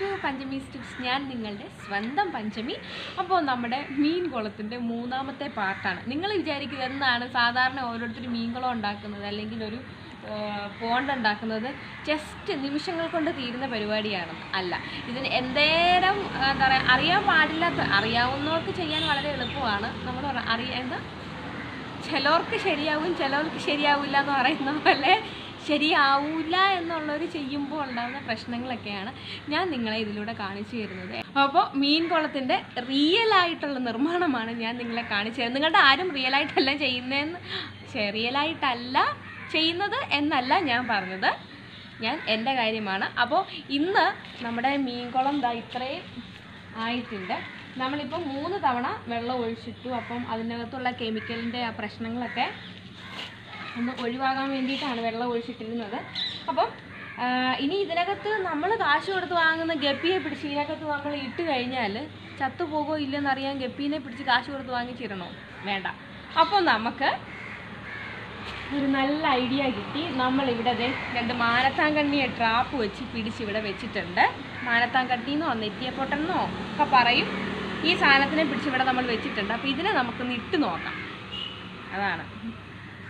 To Panchami sticks ഞാൻ നിങ്ങളുടെ സ്വന്തം പഞ്ചമി. അപ്പോൾ നമ്മുടെ മീൻ കുളത്തിന്റെ മൂന്നാമത്തെ പാർട്ടാണ് നിങ്ങൾ വിചാരിക്കുക എന്നാണ് സാധാരണ ഓരോരുത്തർ മീൻ കുളം ഉണ്ടാക്കുന്നത് അല്ലെങ്കിൽ ഒരു പോണ്ട് ഉണ്ടാക്കുന്നത് ജസ്റ്റ് നിമിഷങ്ങൾ കൊണ്ട് തീരുന്ന പരിപാടിയാണ് അല്ല ഇതിന് എന്തേരം എന്താ പറയുക അറിയാൻ പാടില്ലാത്ത അറിയാവുന്നവർക്ക് ചെയ്യാൻ വളരെ എളുപ്പമാണ്. നമ്മൾ അറിയാ എന്താ? ചിലവർക്ക് ശരിയാവും ചിലവർക്ക് ശരിയാവില്ല എന്ന് പറയുന്ന പോലെ ശരിയാവില്ല എന്നുള്ളവർ ചെയ്യുമ്പോൾ ഉണ്ടാകുന്ന പ്രശ്നങ്ങളൊക്കെയാണ് ഞാൻ നിങ്ങളെ ഇതിലൂടെ കാണിച്ചു തരുന്നത്. അപ്പോൾ മീൻ കുളത്തിന്റെ റിയൽ ആയിട്ടുള്ള നിർമ്മാണമാണ് ഞാൻ നിങ്ങളെ കാണിച്ചു തരുന്നത്. നിങ്ങളുടെ ആരും റിയൽ ആയിട്ടല്ല ചെയ്യുന്നതെന്ന് റിയൽ ആയിട്ടല്ല ചെയ്യുന്നത് എന്നല്ല ഞാൻ പറഞ്ഞത്. ഞാൻ എന്റെ കാര്യമാണ്. അപ്പോൾ ഇന്ന് നമ്മുടെ മീൻകുളം ദാ ഇത്രയും ആയിട്ടുണ്ട്. നമ്മളിപ്പോൾ മൂന്ന് തവണ വെള്ളം ഒഴിച്ചിട്ടു. അപ്പം അതിനകത്തുള്ള കെമിക്കലിന്റെ ആ പ്രശ്നങ്ങളൊക്കെ ഒന്ന് ഒഴിവാകാൻ വേണ്ടിയിട്ടാണ് വെള്ളം ഒഴിച്ചിട്ടിരുന്നത്. അപ്പം ഇനി ഇതിനകത്ത് നമ്മൾ കാശ് കൊടുത്ത് വാങ്ങുന്ന ഗപ്പിയെ പിടിച്ച് ഇതിനകത്ത് നമ്മൾ ഇട്ട് കഴിഞ്ഞാൽ ചത്തുപോകോ ഇല്ലെന്നറിയാൻ ഗപ്പീനെ പിടിച്ച് കാശ് കൊടുത്ത് വാങ്ങിച്ചിരണോ വേണ്ട. അപ്പോൾ നമുക്ക് ഒരു നല്ല ഐഡിയ കിട്ടി. നമ്മളിവിടെ രണ്ട് മാനത്താങ്കണ്ണിയെ ട്രാപ്പ് വെച്ച് പിടിച്ച് ഇവിടെ വെച്ചിട്ടുണ്ട്. മാനത്താങ്കണ്ണിന്നോ നെറ്റിയപ്പൊട്ടെന്നോ ഒക്കെ പറയും. ഈ സാധനത്തിനെ പിടിച്ച് ഇവിടെ നമ്മൾ വെച്ചിട്ടുണ്ട്. അപ്പോൾ ഇതിനെ നമുക്കൊന്ന് ഇട്ട് നോക്കാം. അതാണ്.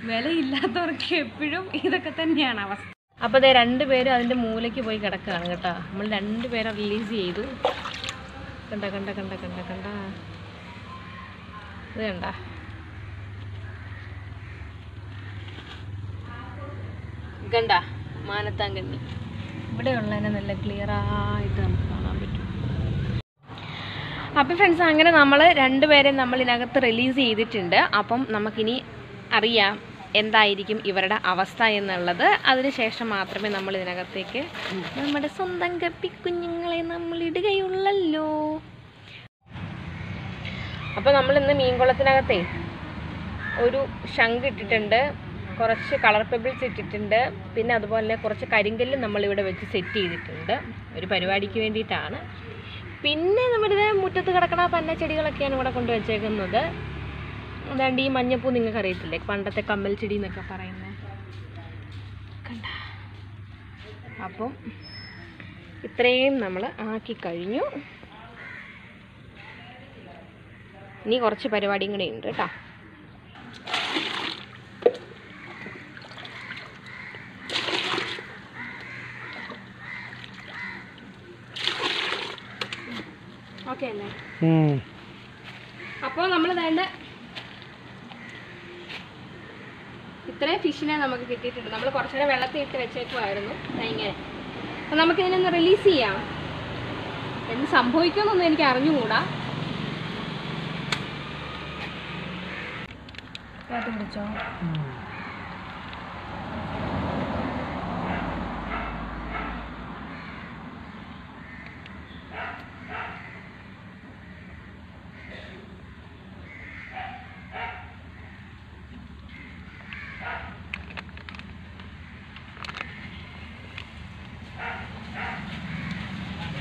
വിലയില്ലാത്തവർക്ക് എപ്പോഴും ഇതൊക്കെ തന്നെയാണ് അവസ്ഥ. അപ്പോൾ ദേ രണ്ടുപേരും അതിന്റെ മൂലയ്ക്ക് പോയി കിടക്കുകയാണ് കേട്ടോ. നമ്മൾ രണ്ടുപേരെ റിലീസ് ചെയ്തു. കണ്ട കണ്ട കണ്ട കണ്ട കണ്ട. ഇത് കണ്ട. ഗണ്ട മാനത്താങ്കണ്ണി ഇവിടെയുള്ളതിനെ നല്ല ക്ലിയർ നമുക്ക് കാണാൻ പറ്റും. അപ്പം ഫ്രണ്ട്സ് അങ്ങനെ നമ്മൾ രണ്ടുപേരെ നമ്മൾ ഇതിനകത്ത് റിലീസ് ചെയ്തിട്ടുണ്ട്. അപ്പം നമുക്കിനി അറിയാം എന്തായിരിക്കും ഇവരുടെ അവസ്ഥ എന്നുള്ളത് അതിനുശേഷം മാത്രമേ നമ്മൾ ഇതിനകത്തേക്ക് നമ്മുടെ സ്വന്തം കപ്പിക്കുഞ്ഞുങ്ങളെ നമ്മൾ ഇടുകയുള്ളല്ലോ. അപ്പോൾ നമ്മൾ ഇന്ന് മീൻകുളത്തിനകത്തെ ഒരു ശംഖ് ഇട്ടിട്ടുണ്ട് കുറച്ച് കളർ പെബിൾസ് ഇട്ടിട്ടുണ്ട് പിന്നെ അതുപോലെ കുറച്ച് കരിങ്കല്ല് നമ്മളിവിടെ വെച്ച് സെറ്റ് ചെയ്തിട്ടുണ്ട്. ഒരു പരിപാടിക്ക് വേണ്ടിയിട്ടാണ്. പിന്നെ നമ്മുടെ മുറ്റത്ത് കിടക്കണ പന്ന ചെടികളൊക്കെയാണ് ഇവിടെ കൊണ്ട് വെച്ചേക്കുന്നത്. അതാണ്ട് ഈ മഞ്ഞപ്പൂ നിങ്ങൾക്ക് അറിയത്തില്ലേ പണ്ടത്തെ കമ്മൽ ചെടി എന്നൊക്കെ പറയുന്നത് കണ്ട. അപ്പം ഇത്രയും നമ്മൾ ആക്കി കഴിഞ്ഞു. ഇനി കുറച്ച് പരിപാടിയും കൂടെ ഉണ്ട് കേട്ടോ. ഓക്കെ അല്ലേ? അപ്പോൾ നമ്മൾ വേണ്ട ഇത്രയും ഫിഷിനെ നമുക്ക് കിട്ടിയിട്ടുണ്ട്. നമ്മൾ കുറച്ചുകൂടെ വെള്ളത്തിൽ ഇട്ട് വെച്ചേക്കുമായിരുന്നു ഇങ്ങനെ അപ്പോൾ നമുക്കിതിനൊന്ന് റിലീസ് ചെയ്യാം. എന്ത് സംഭവിക്കുമെന്നൊന്നും എനിക്ക് അറിഞ്ഞുകൂടാ. പിടിച്ചോ?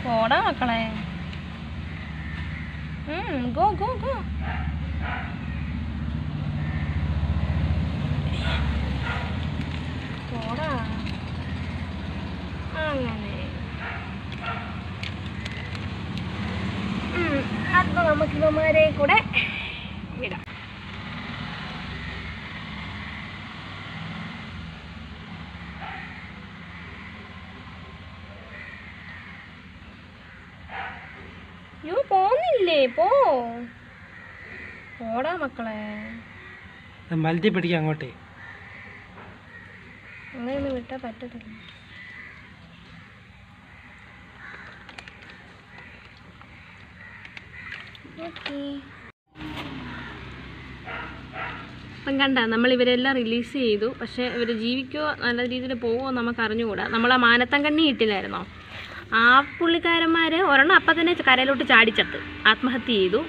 പോടാ മക്കളെ. ഗോ ഗോ ഗോ പോടാ. അങ്ങനെ. ഉം, അപ്പൊ നമുക്ക് ഇവന്മാരെ കൂടെ യോ പോന്നില്ലേ പോ. പോടാ മക്കളെ. മലത്തി പിടിക്കാം അങ്ങോട്ടേ. അങ്ങനെയൊന്നും വിട്ടാ പറ്റത്തില്ല. അപ്പം കണ്ട നമ്മൾ ഇവരെല്ലാം റിലീസ് ചെയ്തു. പക്ഷേ ഇവർ ജീവിക്കുമോ നല്ല രീതിയിൽ പോവുമോ നമുക്ക് അറിഞ്ഞുകൂടാ. നമ്മൾ ആ മാനത്തം കണ്ണി ഇട്ടില്ലായിരുന്നോ? ആ പുള്ളിക്കാരന്മാർ ഒരെണ്ണം അപ്പം തന്നെ കരയിലോട്ട് ചാടിച്ചത്ത് ആത്മഹത്യ ചെയ്തു.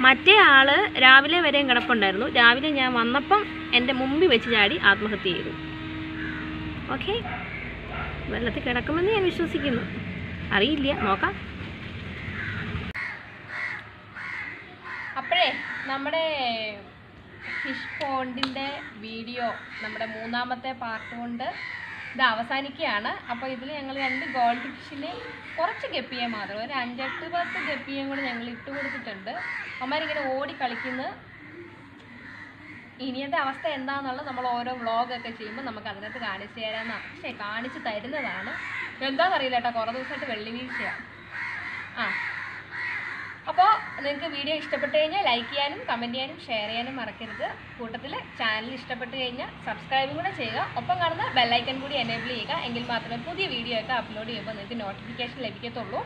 മറ്റേ ആൾ രാവിലെ വരെയും കിടപ്പുണ്ടായിരുന്നു. രാവിലെ ഞാൻ വന്നപ്പം എന്റെ മുമ്പിൽ വെച്ച് ചാടി ആത്മഹത്യ ചെയ്തു. ഓക്കെ? വെള്ളത്തിൽ കിടക്കുമെന്ന് ഞാൻ വിശ്വസിക്കുന്നു. അറിയില്ല. നോക്കാം. അപ്പോഴേ നമ്മുടെ ഫിഷ് പോണ്ടിന്റെ വീഡിയോ നമ്മുടെ മൂന്നാമത്തെ പാർട്ട് കൊണ്ട് ഇത് അവസാനിക്കുകയാണ്. അപ്പോൾ ഇതിൽ ഞങ്ങൾ രണ്ട് ഗോൾഡ് ഫിഷിനെ കുറച്ച് ഗപ്പിയെ മാത്രം ഒരു അഞ്ചെട്ട് പത്ത് ഗപ്പിയും കൂടെ ഞങ്ങൾ ഇട്ട് കൊടുത്തിട്ടുണ്ട്. അമ്മമാരിങ്ങനെ ഓടി കളിക്കുന്ന. ഇനിയത്തെ അവസ്ഥ എന്താണെന്നുള്ളത് നമ്മൾ ഓരോ വ്ളോഗൊക്കെ ചെയ്യുമ്പോൾ നമുക്ക് അതിനകത്ത് കാണിച്ചു തരാമെന്നാണ് പക്ഷേ കാണിച്ചു തരുന്നതാണ്. എന്താണെന്നറിയില്ല കേട്ടോ കുറേ ദിവസമായിട്ട് വെള്ളി വീഴ്ചയാണ് ആ. അപ്പോൾ നിങ്ങൾക്ക് വീഡിയോ ഇഷ്ടപ്പെട്ട് കഴിഞ്ഞാൽ ലൈക്ക് ചെയ്യാനും കമന്റ് ചെയ്യാനും ഷെയർ ചെയ്യാനും മറക്കരുത്. കൂട്ടത്തിൽ ചാനൽ ഇഷ്ടപ്പെട്ട് കഴിഞ്ഞാൽ സബ്സ്ക്രൈബും കൂടെ ചെയ്യുക. ഒപ്പം കാണുന്ന ബെല്ലൈക്കൺ കൂടി എനേബിൾ ചെയ്യുക. എങ്കിൽ മാത്രമേ പുതിയ വീഡിയോ ഒക്കെ അപ്ലോഡ് ചെയ്യുമ്പോൾ നിങ്ങൾക്ക് നോട്ടിഫിക്കേഷൻ ലഭിക്കത്തുള്ളൂ.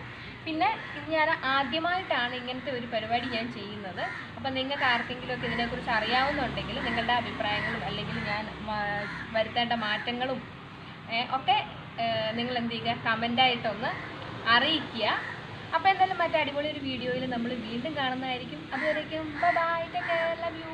പിന്നെ ഞാൻ ആദ്യമായിട്ടാണ് ഇങ്ങനത്തെ ഒരു പരിപാടി ഞാൻ ചെയ്യുന്നത്. അപ്പം നിങ്ങൾക്ക് ആർക്കെങ്കിലുമൊക്കെ ഇതിനെക്കുറിച്ച് അറിയാവുന്നുണ്ടെങ്കിൽ നിങ്ങളുടെ അഭിപ്രായങ്ങളും അല്ലെങ്കിൽ ഞാൻ വരുത്തേണ്ട മാറ്റങ്ങളും ഒക്കെ നിങ്ങൾ എന്ത് ചെയ്യുക? കമന്റായിട്ടൊന്ന് അറിയിക്കുക. അപ്പോൾ എന്തായാലും മറ്റേ അടിപൊളി ഒരു വീഡിയോയിൽ നമ്മൾ വീണ്ടും കാണുന്നതായിരിക്കും. അതുവരേക്കും bye take care love you